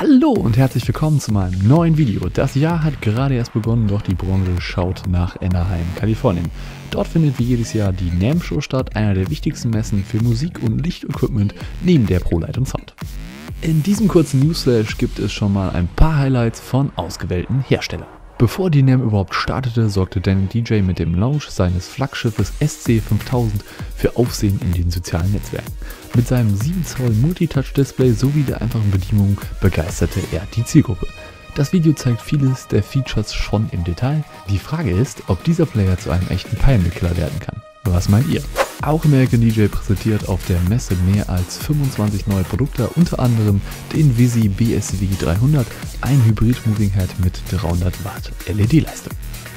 Hallo und herzlich willkommen zu meinem neuen Video. Das Jahr hat gerade erst begonnen, doch die Branche schaut nach Anaheim, Kalifornien. Dort findet wie jedes Jahr die NAMM Show statt, einer der wichtigsten Messen für Musik- und Lichtequipment neben der ProLight und Sound. In diesem kurzen Newsflash gibt es schon mal ein paar Highlights von ausgewählten Herstellern. Bevor die NAM überhaupt startete, sorgte Dan DJ mit dem Launch seines Flaggschiffes SC5000 für Aufsehen in den sozialen Netzwerken. Mit seinem 7 Zoll Multitouch-Display sowie der einfachen Bedienung begeisterte er die Zielgruppe. Das Video zeigt vieles der Features schon im Detail. Die Frage ist, ob dieser Player zu einem echten Palmenkiller werden kann. Was meint ihr? Auch American DJ präsentiert auf der Messe mehr als 25 neue Produkte, unter anderem den Visi BSW 300, ein Hybrid-Moving Head mit 300 Watt LED-Leistung.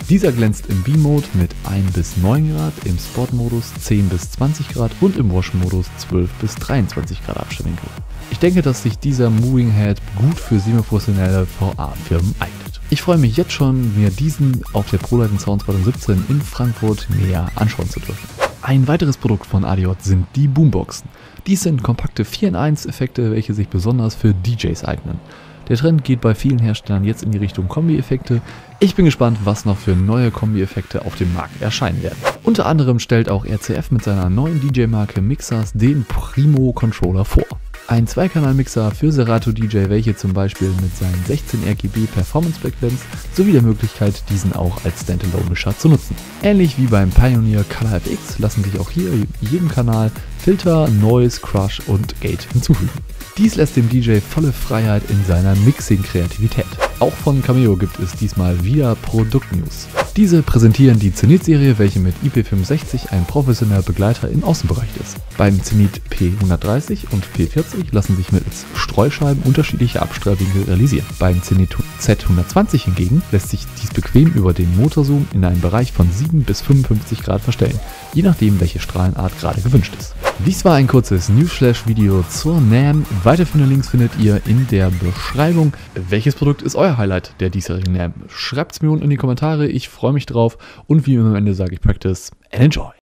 Dieser glänzt im B-Mode mit 1 bis 9 Grad, im Sport-Modus 10 bis 20 Grad und im Wash-Modus 12 bis 23 Grad Abstellwinkel. Ich denke, dass sich dieser Moving Head gut für semi-professionelle VA-Firmen eignet. Ich freue mich jetzt schon, mir diesen auf der ProLight Sound 2017 in Frankfurt näher anschauen zu dürfen. Ein weiteres Produkt von ADJ sind die Boomboxen. Dies sind kompakte 4 in 1 Effekte, welche sich besonders für DJs eignen. Der Trend geht bei vielen Herstellern jetzt in die Richtung Kombi-Effekte. Ich bin gespannt, was noch für neue Kombi-Effekte auf dem Markt erscheinen werden. Unter anderem stellt auch RCF mit seiner neuen DJ-Marke Mixers den Primo Controller vor. Ein Zweikanal-Mixer für Serato DJ, welche zum Beispiel mit seinen 16 RGB Performance-Frequenz sowie der Möglichkeit, diesen auch als Standalone-Mischer zu nutzen. Ähnlich wie beim Pioneer Color FX lassen sich auch hier jedem Kanal Filter, Noise, Crush und Gate hinzufügen. Dies lässt dem DJ volle Freiheit in seiner Mixing-Kreativität. Auch von Cameo gibt es diesmal wieder Produkt-News. Diese präsentieren die Zenit-Serie, welche mit IP65 ein professioneller Begleiter im Außenbereich ist. Beim Zenit P130 und P40 lassen sich mittels Streuscheiben unterschiedliche Abstrahlwinkel realisieren. Beim Zenit Z120 hingegen lässt sich dies bequem über den Motorzoom in einen Bereich von 7 bis 55 Grad verstellen, je nachdem welche Strahlenart gerade gewünscht ist. Dies war ein kurzes Newsflash-Video zur NAM. Weiterführende Links findet ihr in der Beschreibung. Welches Produkt ist euer Highlight der diesjährigen NAM? Schreibt es mir unten in die Kommentare, ich freue mich drauf und wie immer am Ende sage ich Practice and Enjoy.